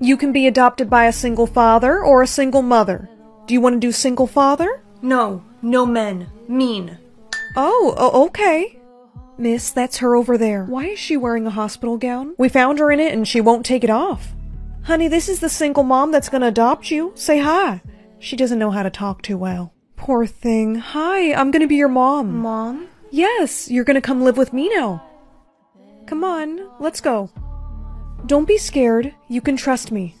You can be adopted by a single father or a single mother. Do you want to do single father? No, no men. Mean. Oh, okay. Miss, that's her over there. Why is she wearing a hospital gown? We found her in it and she won't take it off. Honey, this is the single mom that's gonna adopt you. Say hi. She doesn't know how to talk too well. Poor thing. Hi, I'm gonna be your mom. Mom? Yes, you're gonna come live with me now. Come on, let's go. Don't be scared. You can trust me.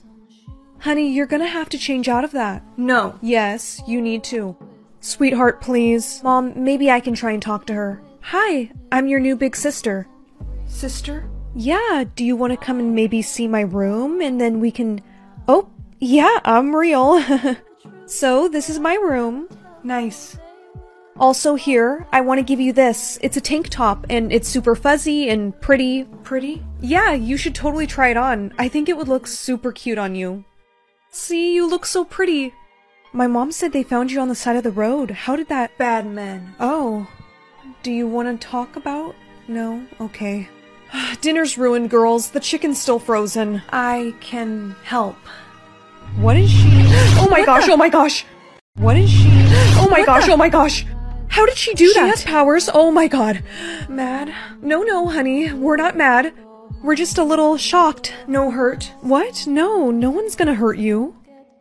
Honey, you're gonna have to change out of that. No. Yes, you need to. Sweetheart, please. Mom, maybe I can try and talk to her. Hi, I'm your new big sister. Sister? Yeah, do you want to come and maybe see my room and then we can. Oh, yeah, I'm real. so, this is my room. Nice. Also, here, I want to give you this. It's a tank top and it's super fuzzy and pretty. Pretty? Yeah, you should totally try it on. I think it would look super cute on you. See, you look so pretty. My mom said they found you on the side of the road. How did that. Bad men. Oh. Do you want to talk about? No? Okay. Dinner's ruined, girls. The chicken's still frozen. I can help. What is she? Oh my gosh, oh my gosh! What is she? Oh, oh my gosh, oh my gosh! How did she do She that? She has powers. Oh my god. Mad? No, no, honey. We're not mad. We're just a little shocked. No hurt. What? No, no one's gonna hurt you.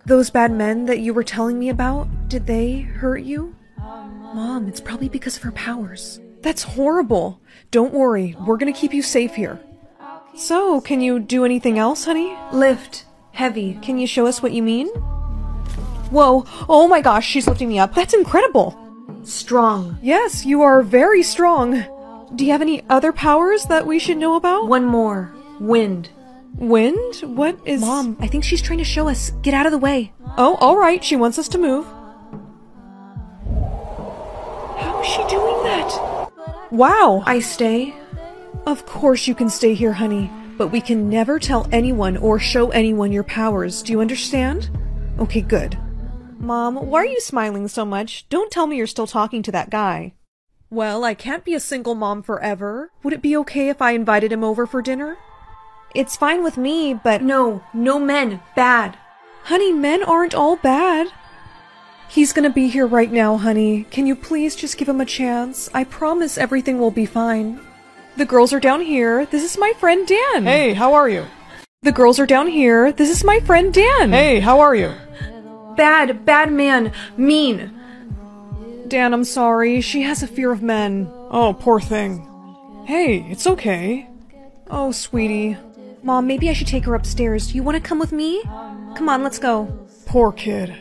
Those bad men that you were telling me about, did they hurt you? Mom, it's probably because of her powers. That's horrible. Don't worry, we're gonna keep you safe here. So, can you do anything else, honey? Lift. Heavy. Can you show us what you mean? Whoa, oh my gosh, she's lifting me up. That's incredible. Strong. Yes, you are very strong. Do you have any other powers that we should know about? One more. Wind. Wind? What is. Mom, I think she's trying to show us. Get out of the way. Oh, alright, she wants us to move. How is she doing that? Wow! I stay. Of course you can stay here, honey, but we can never tell anyone or show anyone your powers. Do you understand? Okay, good. Mom, why are you smiling so much? Don't tell me you're still talking to that guy. Well, I can't be a single mom forever. Would it be okay if I invited him over for dinner? It's fine with me, but No. No men. Bad. honey, men aren't all bad. He's gonna be here right now, honey. Can you please just give him a chance? I promise everything will be fine. The girls are down here. This is my friend Dan. Hey, how are you? The girls are down here. This is my friend Dan. Hey, how are you? Bad. Bad man. Mean. Dan, I'm sorry. She has a fear of men. Oh, poor thing. Hey, it's okay. Oh, sweetie. Mom, maybe I should take her upstairs. Do you want to come with me? Come on, let's go. Poor kid.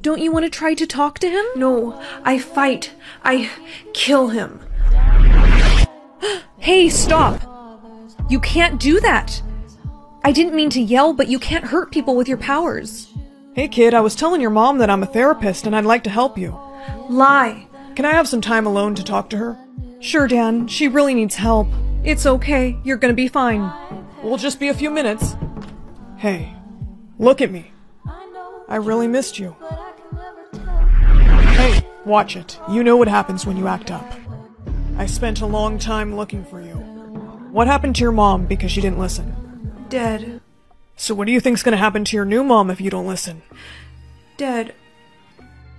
Don't you want to try to talk to him? No. I fight. I kill him. Hey, stop! You can't do that! I didn't mean to yell, but you can't hurt people with your powers. Hey kid, I was telling your mom that I'm a therapist and I'd like to help you. Lie. Can I have some time alone to talk to her? Sure, Dan. She really needs help. It's okay. You're gonna be fine. We'll just be a few minutes. Hey, look at me. I really missed you. Hey, watch it. You know what happens when you act up. I spent a long time looking for you. What happened to your mom because she didn't listen? Dead. So what do you think's gonna happen to your new mom if you don't listen? Dead.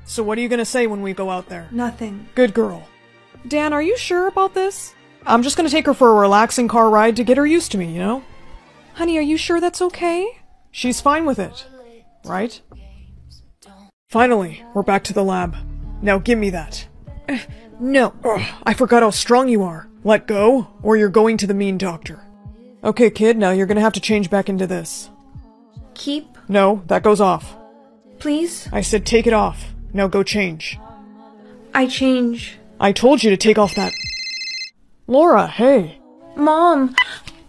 So what are you gonna say when we go out there? Nothing. Good girl. Dan, are you sure about this? I'm just gonna take her for a relaxing car ride to get her used to me, you know? Honey, are you sure that's okay? She's fine with it. Right? Finally, we're back to the lab. Now give me that. No. Ugh, I forgot how strong you are. Let go, or you're going to the mean doctor. Okay, kid, now you're gonna have to change back into this. Keep. No, that goes off. Please. I said take it off. Now go change. I change. I told you to take off that. Laura, hey. Mom.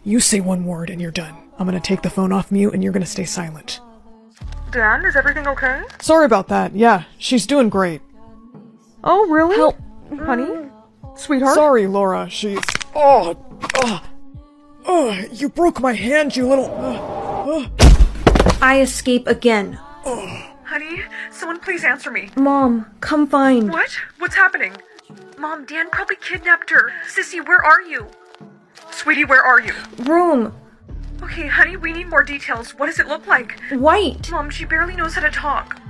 You say one word and you're done. I'm gonna take the phone off mute and you're gonna stay silent. Dan, is everything okay? Sorry about that. Yeah, she's doing great. Oh, really? Help. Honey? Sweetheart? Sorry, Laura. She's. Oh, oh, oh! You broke my hand, you little. Uh, uh. I escape again. Oh. Honey, someone please answer me. Mom, come find. What? What's happening? Mom, Dan probably kidnapped her. Sissy, where are you? Sweetie, where are you? Room. Okay, honey, we need more details. What does it look like? White. Mom, she barely knows how to talk.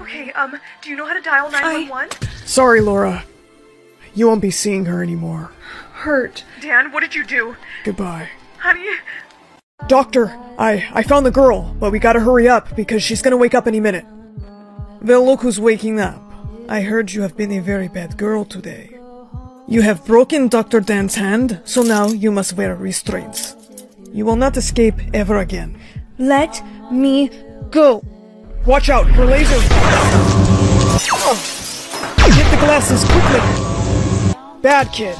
Okay, um, do you know how to dial 911? Sorry, Laura. You won't be seeing her anymore. Hurt. Dan, what did you do? Goodbye. Honey, Doctor, I I found the girl, but we gotta hurry up because she's gonna wake up any minute. Well, look who's waking up. I heard you have been a very bad girl today. You have broken Dr. Dan's hand, so now you must wear restraints. You will not escape ever again. Let me go. Watch out, her laser! Get the glasses quickly! Bad kid.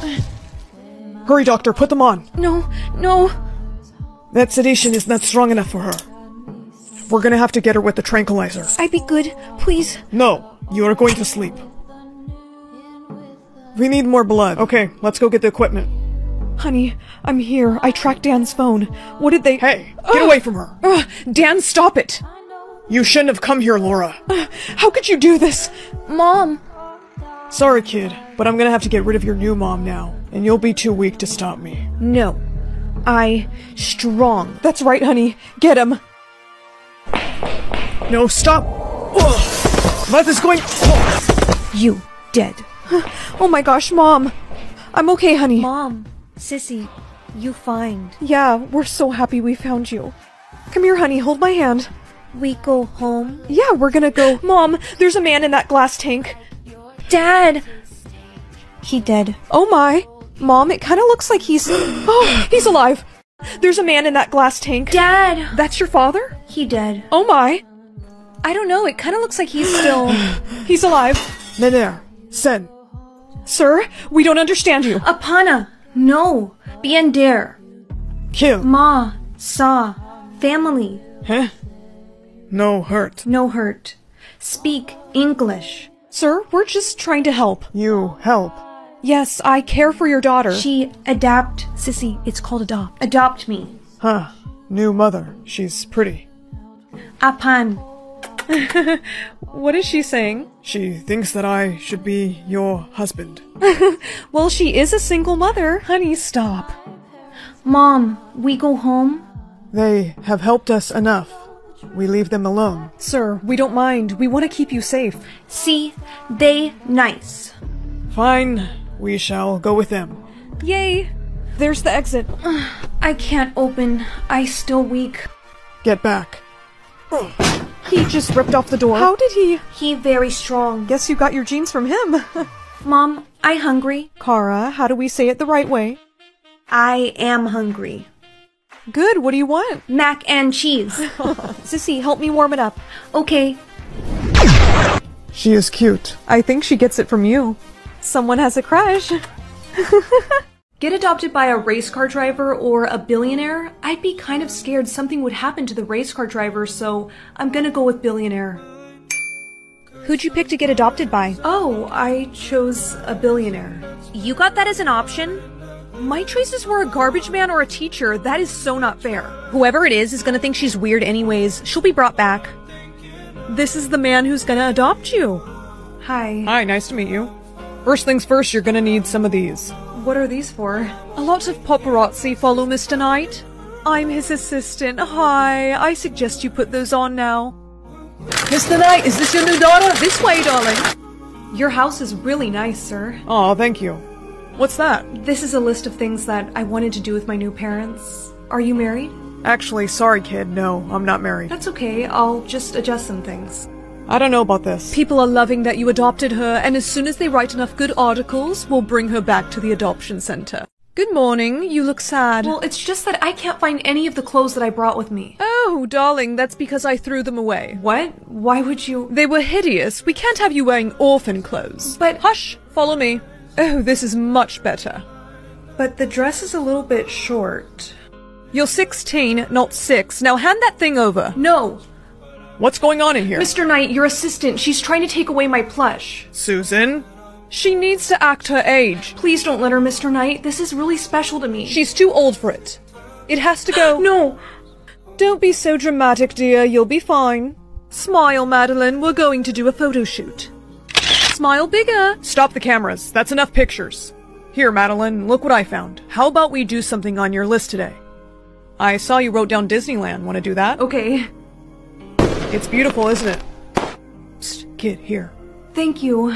Hurry, doctor, put them on. No, no. That sedation is not strong enough for her. We're gonna have to get her with the tranquilizer. I'd be good. Please. No, you are going to sleep. We need more blood. Okay, let's go get the equipment. honey, I'm here. I tracked Dan's phone. What did they. Hey, get away from her! Ugh, Dan, stop it! You shouldn't have come here, Laura. How could you do this? Mom. Sorry, kid, but I'm gonna have to get rid of your new mom now, and you'll be too weak to stop me. No. I strong. That's right, honey. Get him. No, stop! Ugh. Let this going. You dead. Oh my gosh, Mom. I'm okay, honey. Mom. Sissy. You find. Yeah, we're so happy we found you. Come here, honey. Hold my hand. We go home. Yeah, we're gonna go. Mom, there's a man in that glass tank. Dad. He dead. Oh my. Mom, it kind of looks like he's. Oh, he's alive. There's a man in that glass tank. Dad. That's your father? He dead. Oh my. I don't know. It kind of looks like he's still. He's alive. Nener, Sen, Sir, we don't understand you. Apana. No. Bien der. kill. Ma. Sa. Family. Huh? No hurt. No hurt. Speak English. Sir, we're just trying to help. You help. Yes, I care for your daughter. She adapt. Sissy, it's called adopt. Adopt me. Huh. New mother. She's pretty. Apan. What is she saying? She thinks that I should be your husband. Well, she is a single mother. Honey, stop. Mom. We go home. They have helped us enough. We leave them alone. Sir, we don't mind. We want to keep you safe. See. They nice. Fine. We shall go with them. Yay! There's the exit. I can't open. I still weak. Get back. He just ripped off the door. How did he? He very strong. Guess you got your genes from him. Mom. I hungry. Kara, how do we say it the right way? I am hungry. Good, what do you want? Mac and cheese. Sissy, help me warm it up. Okay. She is cute. I think she gets it from you. Someone has a crush. Get adopted by a race car driver or a billionaire? I'd be kind of scared something would happen to the race car driver, so I'm gonna go with billionaire. Who'd you pick to get adopted by? Oh, I chose a billionaire. You got that as an option? My choices were a garbage man or a teacher. That is so not fair. Whoever it is is gonna think she's weird anyways. She'll be brought back. This is the man who's gonna adopt you. Hi. Hi, nice to meet you. First things first, you're gonna need some of these. What are these for? A lot of paparazzi follow Mr. Knight. I'm his assistant. Hi. I suggest you put those on now. Mr. Knight, is this your new daughter? This way, darling. Your house is really nice, sir. Oh, thank you. What's that? This is a list of things that I wanted to do with my new parents. Are you married? Actually, sorry, kid. No, I'm not married. That's okay. I'll just adjust some things. I don't know about this. People are loving that you adopted her, and as soon as they write enough good articles, we'll bring her back to the adoption center. Good morning. You look sad. Well, it's just that I can't find any of the clothes that I brought with me. Oh, darling, that's because I threw them away. What? Why would you? They were hideous. We can't have you wearing orphan clothes. But hush, follow me. Oh, this is much better. But the dress is a little bit short. You're 16, not 6. Now hand that thing over. No. What's going on in here? Mr. Knight, your assistant, she's trying to take away my plush. Susan? She needs to act her age. Please don't let her, Mr. Knight. This is really special to me. She's too old for it. It has to go. no! Don't be so dramatic, dear. You'll be fine. Smile, Madeline. We're going to do a photo shoot. Smile bigger. Stop the cameras. That's enough pictures. Here, Madeline, look what I found. How about we do something on your list today? I saw you wrote down Disneyland. Want to do that? Okay. It's beautiful, isn't it? Psst, kid, here. Thank you.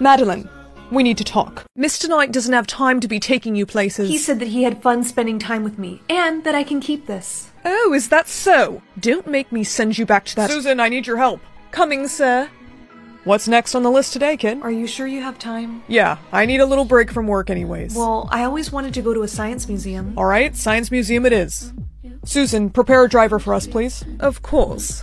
Madeline, we need to talk. Mr. Knight doesn't have time to be taking you places. He said that he had fun spending time with me, and that I can keep this. Oh, is that so? Don't make me send you back to that. Susan, I need your help. Coming, sir. What's next on the list today, kid? Are you sure you have time? Yeah, I need a little break from work anyways. Well, I always wanted to go to a science museum. Alright, Science Museum it is. Susan, prepare a driver for us, please. Of course.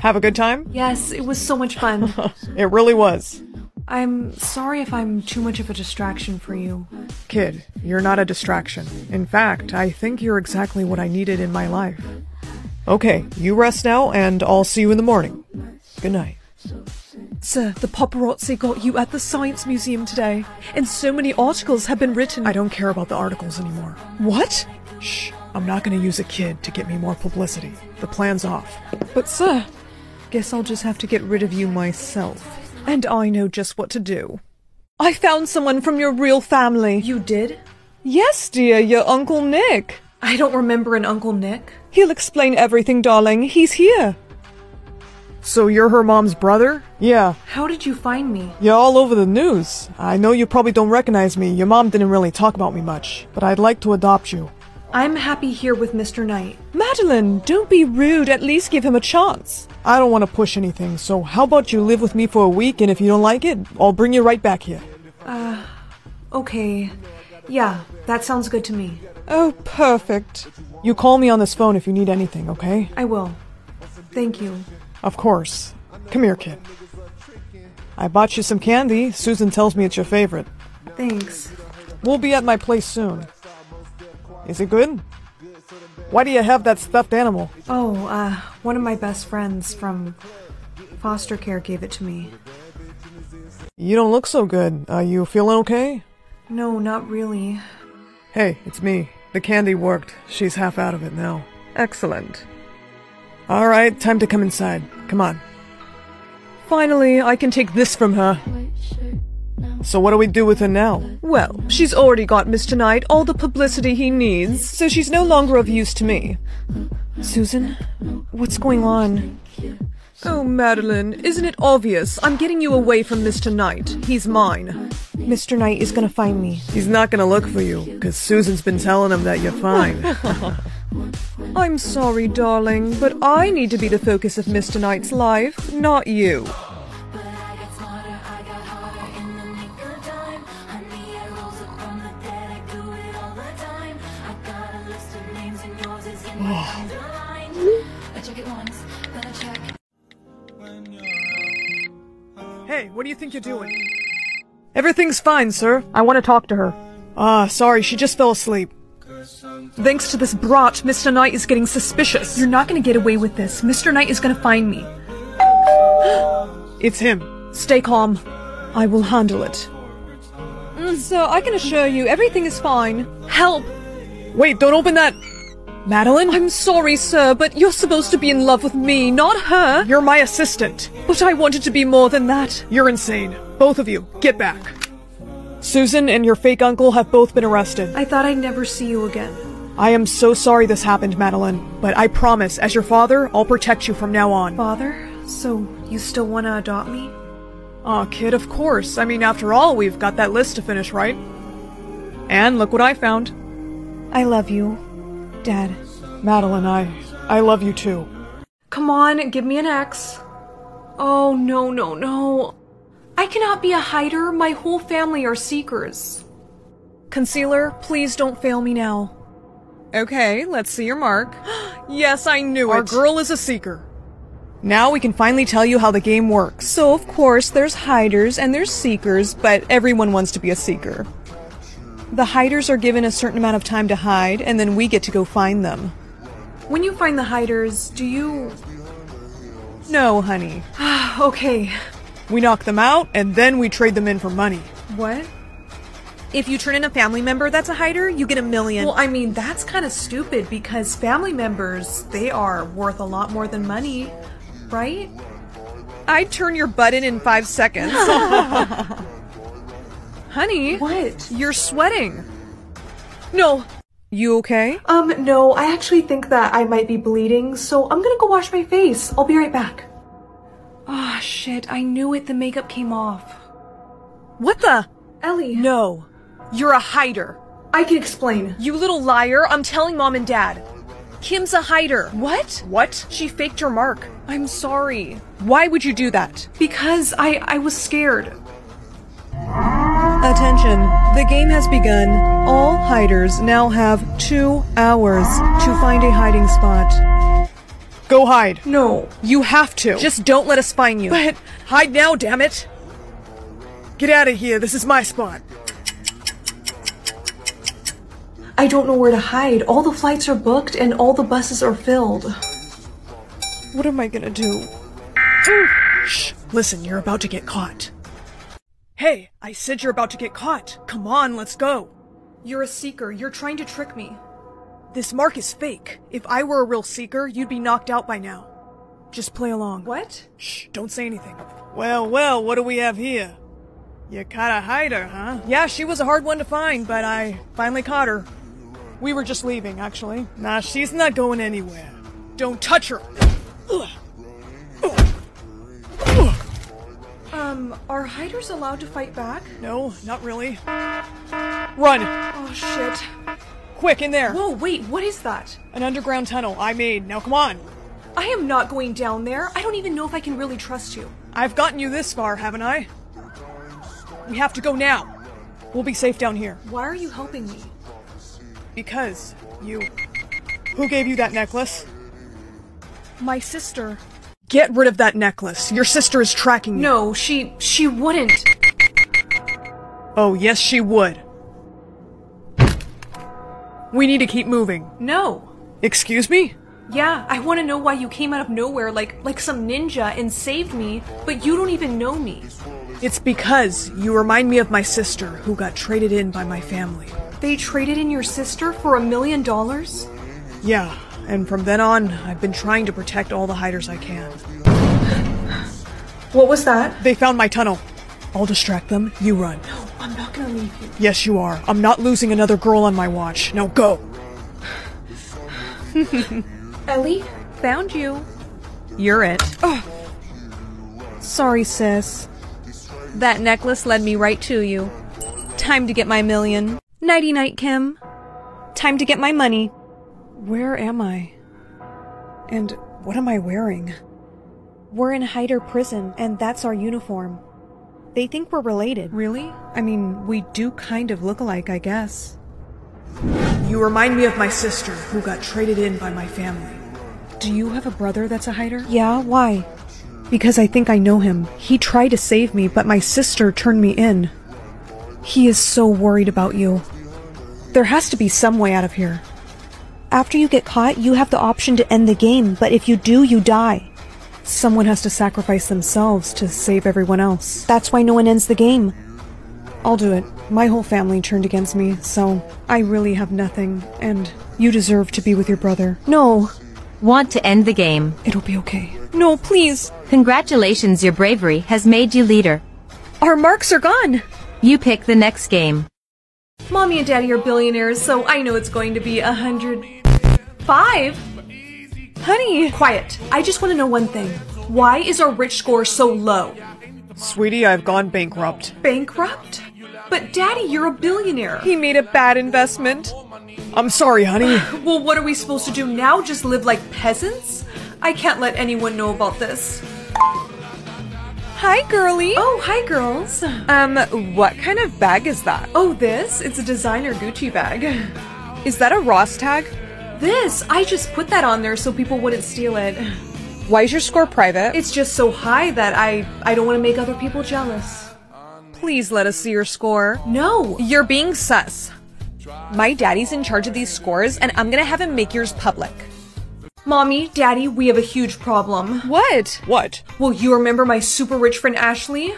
Have a good time? Yes, it was so much fun. It really was. I'm sorry if I'm too much of a distraction for you. Kid, you're not a distraction. In fact, I think you're exactly what I needed in my life. Okay, you rest now, and I'll see you in the morning. Good night. Sir, the paparazzi got you at the Science Museum today, and so many articles have been written. I don't care about the articles anymore. What? Shh, I'm not gonna use a kid to get me more publicity. The plan's off. But, sir, guess I'll just have to get rid of you myself. And I know just what to do. I found someone from your real family. You did? Yes, dear, your Uncle Nick. I don't remember an Uncle Nick. He'll explain everything, darling. He's here. So you're her mom's brother? Yeah. How did you find me? You're all over the news. I know you probably don't recognize me. Your mom didn't really talk about me much, but I'd like to adopt you. I'm happy here with Mr. Knight. Madeline, don't be rude. At least give him a chance. I don't want to push anything, so how about you live with me for a week, and if you don't like it, I'll bring you right back here. Uh, okay. Yeah, that sounds good to me. Oh, perfect. You call me on this phone if you need anything, okay? I will. Thank you. Of course. Come here, kid. I bought you some candy. Susan tells me it's your favorite. Thanks. We'll be at my place soon. Is it good? Why do you have that stuffed animal? Oh, uh, one of my best friends from foster care gave it to me. You don't look so good. Are you feeling okay? No, not really. Hey, it's me. The candy worked. She's half out of it now. Excellent. Alright, time to come inside. Come on. Finally, I can take this from her. So what do we do with her now? Well, she's already got Mr. Knight all the publicity he needs, so she's no longer of use to me. Susan, what's going on? Oh, Madeline, isn't it obvious? I'm getting you away from Mr. Knight. He's mine. Mr. Knight is gonna find me. He's not gonna look for you, because Susan's been telling him that you're fine. I'm sorry, darling, but I need to be the focus of Mr. Knight's life, not you. Check it once, then I check. Hey, what do you think you're doing? Everything's fine, sir. I want to talk to her. Ah, sorry, she just fell asleep. Thanks to this brat, Mr. Knight is getting suspicious. You're not gonna get away with this. Mr. Knight is gonna find me. It's him. Stay calm. I will handle it. Mm, sir, I can assure you, everything is fine. Help! Wait, don't open that! Madeline? I'm sorry, sir, but you're supposed to be in love with me, not her. You're my assistant. But I wanted to be more than that. You're insane. Both of you, get back. Susan and your fake uncle have both been arrested. I thought I'd never see you again. I am so sorry this happened, Madeline, but I promise, as your father, I'll protect you from now on. Father? So, you still wanna adopt me? Aw, kid, of course. I mean, after all, we've got that list to finish, right? And look what I found. I love you, Dad. Madeline, I. I love you too. Come on, give me an X. Oh, no, no, no. I cannot be a hider. My whole family are seekers. Concealer, please don't fail me now. Okay, let's see your mark. yes, I knew Our it. Our girl is a seeker. Now we can finally tell you how the game works. So, of course, there's hiders and there's seekers, but everyone wants to be a seeker. The hiders are given a certain amount of time to hide, and then we get to go find them. When you find the hiders, do you. No, honey. okay. We knock them out, and then we trade them in for money. What? If you turn in a family member that's a hider, you get a million. Well, I mean, that's kind of stupid because family members, they are worth a lot more than money, right? I'd turn your butt in in five seconds. Honey, What? you're sweating. No, You okay? Um, no, I actually think that I might be bleeding, so I'm gonna go wash my face. I'll be right back. Ah, shit, I knew it. The makeup came off. What the? Ellie. No. You're a hider. I can explain. You little liar. I'm telling mom and dad. Kim's a hider. What? What? She faked your mark. I'm sorry. Why would you do that? Because I I was scared. Attention. The game has begun. All hiders now have two hours to find a hiding spot. Go hide. No. You have to. Just don't let us find you. But hide now, damn it. Get out of here. This is my spot. I don't know where to hide. All the flights are booked and all the buses are filled. What am I gonna do? Shh. Listen, you're about to get caught. Hey, I said you're about to get caught. Come on, let's go. You're a seeker. You're trying to trick me. This mark is fake. If I were a real seeker, you'd be knocked out by now. Just play along. What? Shh, don't say anything. Well, well, what do we have here? You caught a hider, huh? Yeah, she was a hard one to find, but I finally caught her. We were just leaving, actually. Nah, she's not going anywhere. Don't touch her. Ugh. Um, are hiders allowed to fight back? No, not really. Run! Oh shit. Quick, in there! Whoa, wait, what is that? An underground tunnel I made. Now come on! I am not going down there. I don't even know if I can really trust you. I've gotten you this far, haven't I? We have to go now. We'll be safe down here. Why are you helping me? Because you. Who gave you that necklace? My sister. Get rid of that necklace. Your sister is tracking you. No, she she wouldn't. Oh, yes, she would. We need to keep moving. No. Excuse me? Yeah, I want to know why you came out of nowhere like like some ninja and saved me, but you don't even know me. It's because you remind me of my sister who got traded in by my family. They traded in your sister for a million dollars? Yeah, and from then on, I've been trying to protect all the hiders I can. What was that? They found my tunnel. I'll distract them, you run. No, I'm not gonna leave you. Yes, you are. I'm not losing another girl on my watch. Now go! Ellie? Found you. You're it. Oh. Sorry, sis. That necklace led me right to you. Time to get my million. Nighty night, Kim. Time to get my money. Where am I? And what am I wearing? We're in Hider prison, and that's our uniform. They think we're related. Really? I mean, we do kind of look alike, I guess. You remind me of my sister who got traded in by my family. Do you have a brother that's a hider? Yeah, why? Because I think I know him. He tried to save me, but my sister turned me in. He is so worried about you. There has to be some way out of here. After you get caught, you have the option to end the game, but if you do, you die. Someone has to sacrifice themselves to save everyone else. That's why no one ends the game. I'll do it. My whole family turned against me, so I really have nothing, and you deserve to be with your brother. No, Want to end the game. it'll be okay. No, please. Congratulations, your bravery has made you leader. Our marks are gone. You pick the next game. Mommy and Daddy are billionaires, so I know it's going to be a hundred five. Honey, Quiet. I just want to know one thing. Why is our rich score so low? Sweetie, I've gone bankrupt. Bankrupt? But Daddy, you're a billionaire. he made a bad investment. I'm sorry, honey. Well, what are we supposed to do now? Just live like peasants? I can't let anyone know about this. Hi, girlie. Oh, hi, girls. Um, what kind of bag is that? Oh, this? It's a designer Gucci bag. Is that a Ross tag? This, I just put that on there so people wouldn't steal it. Why is your score private? It's just so high that I I don't want to make other people jealous. Please let us see your score. No. You're being sus. My daddy's in charge of these scores, and I'm gonna have him make yours public. Mommy, Daddy, we have a huge problem. What? What? Well, you remember my super rich friend Ashley?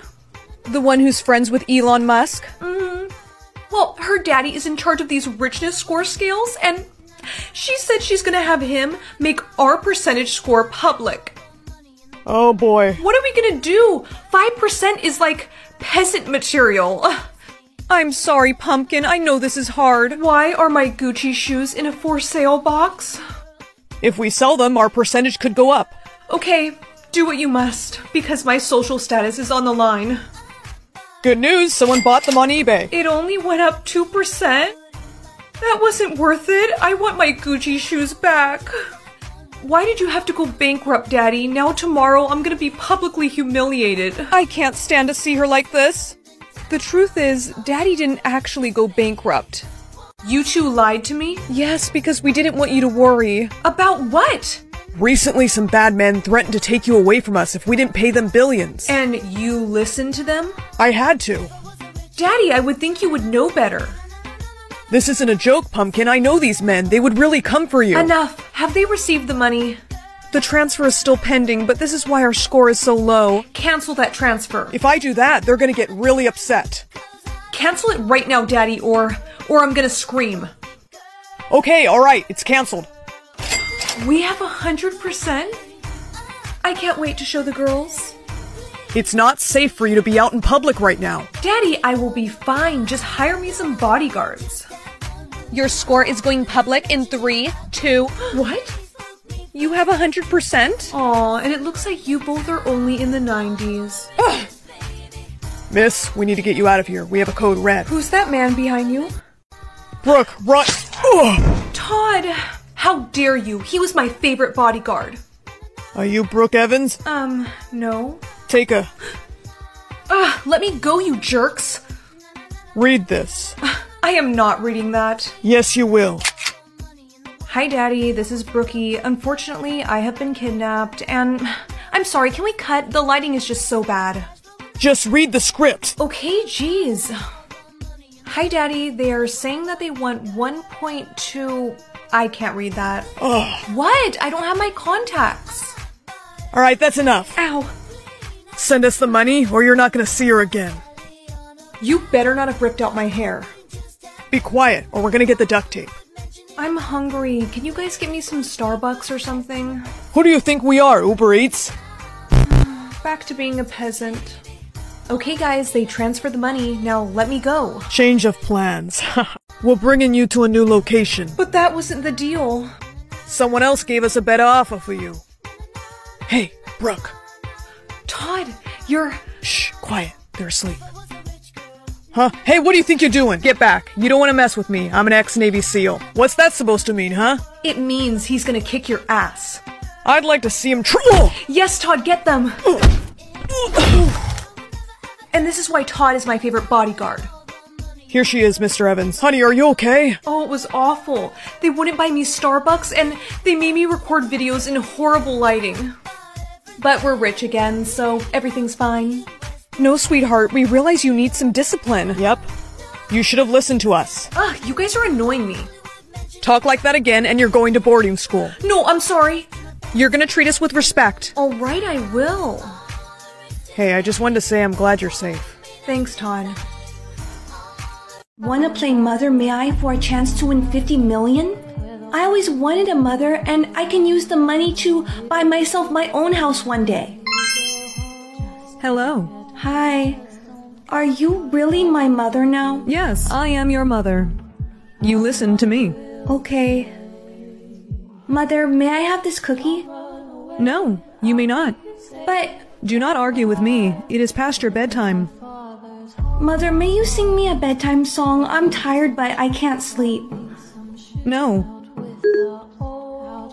The one who's friends with Elon Musk? Mhm. Well, her daddy is in charge of these richness score scales, and she said she's gonna have him make our percentage score public. Oh boy. What are we gonna do? 5% is like peasant material. I'm sorry, Pumpkin. I know this is hard. Why are my Gucci shoes in a for sale box? If we sell them, our percentage could go up. Okay, do what you must, because my social status is on the line. Good news, someone bought them on eBay. It only went up 2%? That wasn't worth it. I want my Gucci shoes back. Why did you have to go bankrupt, Daddy? Now tomorrow I'm gonna be publicly humiliated. I can't stand to see her like this. The truth is, Daddy didn't actually go bankrupt. You two lied to me? Yes, because we didn't want you to worry. About what? Recently, some bad men threatened to take you away from us if we didn't pay them billions. And you listened to them? I had to. Daddy, I would think you would know better. This isn't a joke, Pumpkin. I know these men. They would really come for you. Enough. Have they received the money? The transfer is still pending, but this is why our score is so low. Cancel that transfer. If I do that, they're gonna get really upset. Cancel it right now, Daddy, or or I'm gonna scream. Okay, alright, it's cancelled. We have a hundred percent? I can't wait to show the girls. It's not safe for you to be out in public right now. Daddy, I will be fine. Just hire me some bodyguards. Your score is going public in three, two. What? You have a hundred percent? Aw, and it looks like you both are only in the 90s. Miss, we need to get you out of here. We have a code red. Who's that man behind you? Brooke, run! Ugh. Todd! How dare you? He was my favorite bodyguard. Are you Brooke Evans? Um, no. Take a. Ugh, let me go, you jerks! Read this. I am not reading that. Yes, you will. Hi, Daddy. This is Brookie. Unfortunately, I have been kidnapped, and I'm sorry. Can we cut? The lighting is just so bad. Just read the script. Okay, jeez. Hi, Daddy. They are saying that they want 1.2. I can't read that. Ugh. What? I don't have my contacts. Alright, that's enough. Ow. Send us the money, or you're not gonna see her again. You better not have ripped out my hair. Be quiet, or we're gonna get the duct tape. I'm hungry. Can you guys get me some Starbucks or something? Who do you think we are, Uber Eats? Back to being a peasant. Okay, guys, they transferred the money. Now let me go. Change of plans. we're bringing you to a new location. But that wasn't the deal. Someone else gave us a better offer for you. Hey, Brooke. Todd, you're. Shh, quiet. They're asleep. Huh? Hey, what do you think you're doing? Get back. You don't want to mess with me. I'm an ex-Navy SEAL. What's that supposed to mean, huh? It means he's gonna kick your ass. I'd like to see him tr-! Yes, Todd, get them. And this is why Todd is my favorite bodyguard. Here she is, Mr. Evans. Honey, are you okay? Oh, it was awful. They wouldn't buy me Starbucks and they made me record videos in horrible lighting. But we're rich again, so everything's fine. No, sweetheart, we realize you need some discipline. Yep. You should have listened to us. Ugh, you guys are annoying me. Talk like that again and you're going to boarding school. No, I'm sorry. You're gonna treat us with respect. Alright, I will. Hey, I just wanted to say I'm glad you're safe. Thanks, Todd. Wanna play Mother May I for a chance to win 50 million? I always wanted a mother, and I can use the money to buy myself my own house one day. Hello. Hi. Are you really my mother now? Yes, I am your mother. You listen to me. Okay. Mother, may I have this cookie? No, you may not. But, Do not argue with me. It is past your bedtime. Mother, may you sing me a bedtime song? I'm tired, but I can't sleep. No.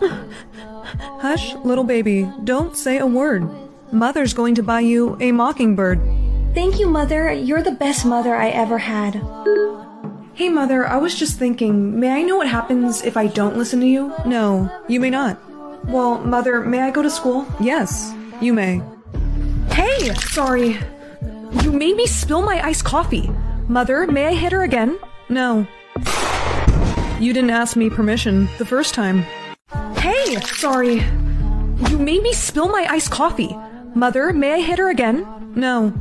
Hush, little baby. Don't say a word. Mother's going to buy you a mockingbird. Thank you, Mother. You're the best mother I ever had. Hey, Mother, I was just thinking, may I know what happens if I don't listen to you? No, you may not. Well, Mother, may I go to school? Yes, you may. Hey! Sorry. You made me spill my iced coffee. Mother, may I hit her again? No. You didn't ask me permission the first time. Hey! Sorry. You made me spill my iced coffee. Mother, may I hit her again? No.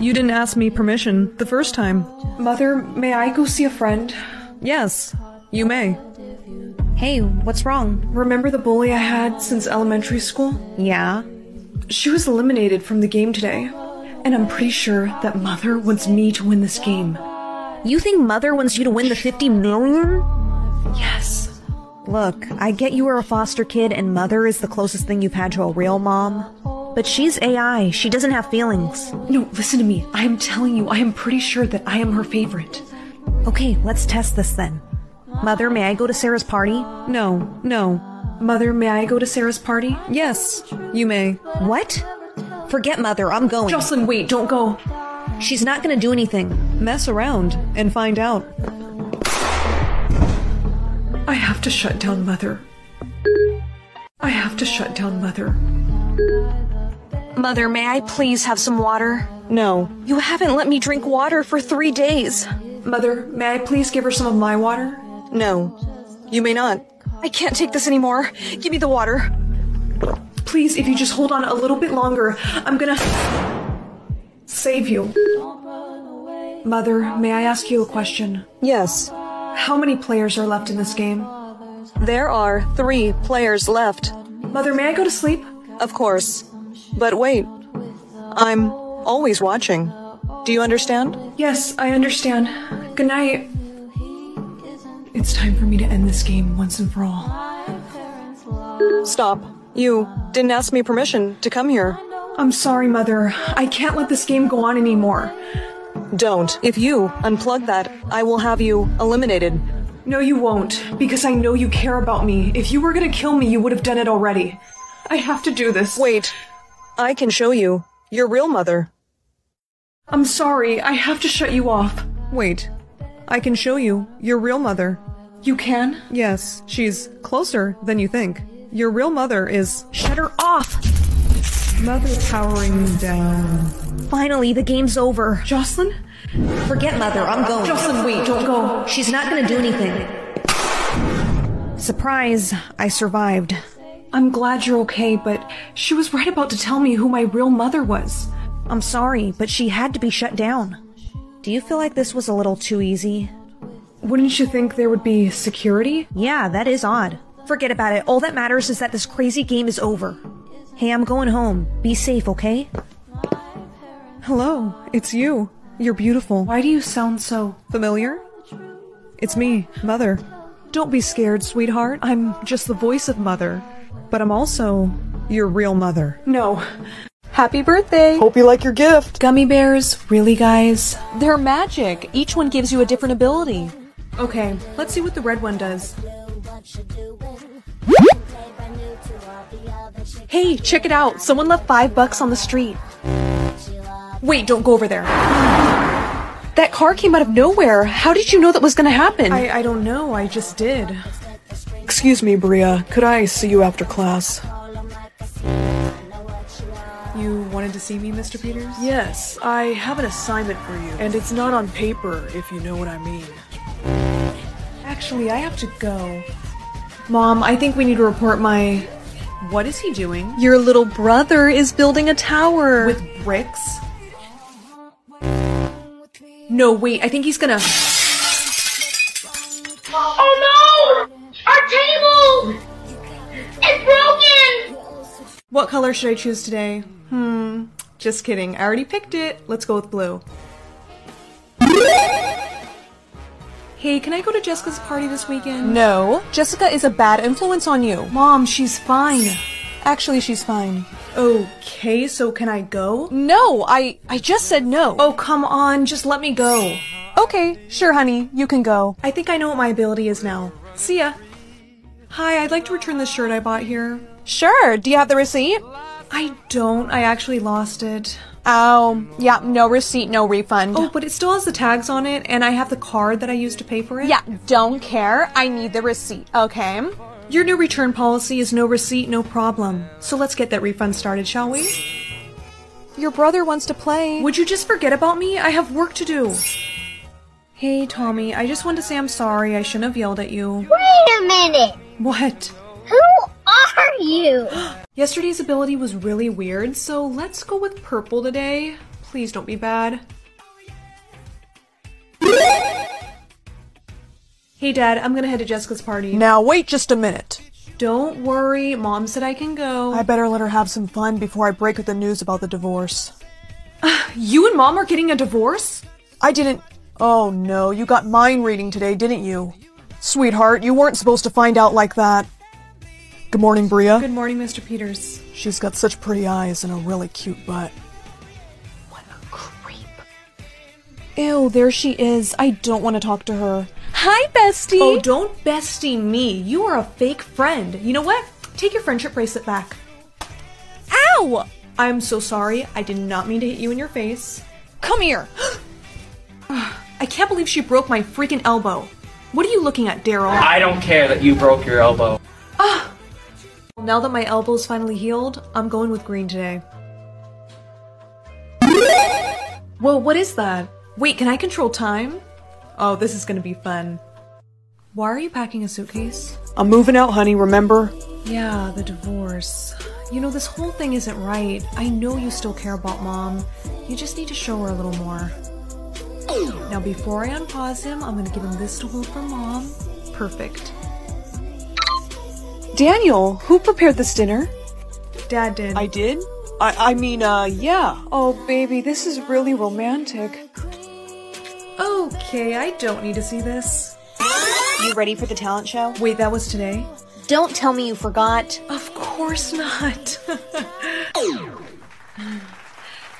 You didn't ask me permission the first time. Mother, may I go see a friend? Yes, you may. Hey, what's wrong? Remember the bully I had since elementary school? Yeah? She was eliminated from the game today. And I'm pretty sure that Mother wants me to win this game. You think Mother wants you to win the 50 million? Yes. Look, I get you are a foster kid and Mother is the closest thing you've had to a real mom. But she's AI. She doesn't have feelings. No, listen to me. I am telling you, I am pretty sure that I am her favorite. Okay, let's test this then. Mother, may I go to Sarah's party? No, no. Mother, may I go to Sarah's party? Yes, you may. What? Forget Mother, I'm going. Jocelyn, wait, don't go. She's not gonna do anything. Mess around and find out. I have to shut down Mother. I have to shut down Mother. Mother, may I please have some water? No. You haven't let me drink water for three days. Mother, may I please give her some of my water? No. You may not. I can't take this anymore. Give me the water. Please, if you just hold on a little bit longer, I'm gonna save you. Mother, may I ask you a question? Yes. How many players are left in this game? There are three players left. Mother, may I go to sleep? Of course. But wait. I'm always watching. Do you understand? Yes, I understand. Good night. It's time for me to end this game once and for all. Stop. You didn't ask me permission to come here. I'm sorry, Mother. I can't let this game go on anymore. Don't. If you unplug that, I will have you eliminated. No, you won't, because I know you care about me. If you were gonna kill me, you would have done it already. I have to do this. Wait. I can show you. Your real mother. I'm sorry. I have to shut you off. Wait. I can show you. Your real mother. You can? Yes, she's closer than you think. Your real mother is. Shut her off! Mother powering down. Finally, the game's over. Jocelyn? Forget Mother, I'm uh, going. Jocelyn, wait, don't go. She's not gonna do anything. Surprise, I survived. I'm glad you're okay, but she was right about to tell me who my real mother was. I'm sorry, but she had to be shut down. Do you feel like this was a little too easy? Wouldn't you think there would be security? Yeah, that is odd. Forget about it. All that matters is that this crazy game is over. Hey, I'm going home. Be safe, okay? Hello, it's you. You're beautiful. Why do you sound so. Familiar? It's me, Mother. Don't be scared, sweetheart. I'm just the voice of Mother. But I'm also your real mother. No. Happy birthday! Hope you like your gift. Gummy bears? Really, guys? They're magic. Each one gives you a different ability. Okay, let's see what the red one does. Hey, check it out. Someone left five bucks on the street. Wait, don't go over there. That car came out of nowhere. How did you know that was gonna happen? I, I don't know. I just did. Excuse me, Bria. Could I see you after class? You wanted to see me, Mr. Peters? Yes, I have an assignment for you. And it's not on paper, if you know what I mean. Actually, I have to go. Mom, I think we need to report my. What is he doing? Your little brother is building a tower. With bricks? No, wait, I think he's gonna. Oh no! Our table! It's broken! What color should I choose today? Hmm, just kidding. I already picked it. Let's go with blue. Hey, can I go to Jessica's party this weekend? No. Jessica is a bad influence on you. Mom, she's fine. Actually, she's fine. Okay, so can I go? No, I I just said no. Oh, come on, just let me go. Okay, sure, honey. You can go. I think I know what my ability is now. See ya. Hi, I'd like to return this shirt I bought here. Sure. Do you have the receipt? I don't. I actually lost it. Oh, yeah, no receipt, no refund. Oh, but it still has the tags on it, and I have the card that I used to pay for it. Yeah, don't care. I need the receipt, okay? Your new return policy is no receipt, no problem. So let's get that refund started, shall we? Your brother wants to play. Would you just forget about me? I have work to do. Hey, Tommy, I just wanted to say I'm sorry. I shouldn't have yelled at you. Wait a minute! What? Who are you? Yesterday's ability was really weird, so let's go with purple today. Please don't be bad. Hey, Dad, I'm gonna head to Jessica's party. Now wait just a minute. Don't worry, Mom said I can go. I better let her have some fun before I break her the news about the divorce. You and mom are getting a divorce? I didn't. Oh no, you got mind reading today, didn't you? Sweetheart, you weren't supposed to find out like that. Good morning, Bria. Good morning, Mr. Peters. She's got such pretty eyes and a really cute butt. What a creep. Ew, there she is. I don't want to talk to her. Hi, bestie. Oh, don't bestie me. You are a fake friend. You know what? Take your friendship bracelet back. Ow! I'm so sorry. I did not mean to hit you in your face. Come here. I can't believe she broke my freaking elbow. What are you looking at, Daryl? I don't care that you broke your elbow. Ah, Now that my elbow's finally healed, I'm going with green today. Whoa, what is that? Wait, can I control time? Oh, this is gonna be fun. Why are you packing a suitcase? I'm moving out, honey, remember? Yeah, the divorce. You know, this whole thing isn't right. I know you still care about mom. You just need to show her a little more. Now, before I unpause him, I'm gonna give him this to hold for mom. Perfect. Daniel, who prepared this dinner? Dad did. I did? I, I mean, uh, yeah. Oh, baby, this is really romantic. Okay, I don't need to see this. You ready for the talent show? Wait, that was today? Don't tell me you forgot. Of course not.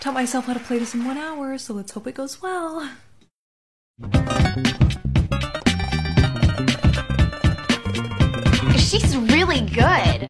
Taught myself how to play this in one hour, so let's hope it goes well. She's really good.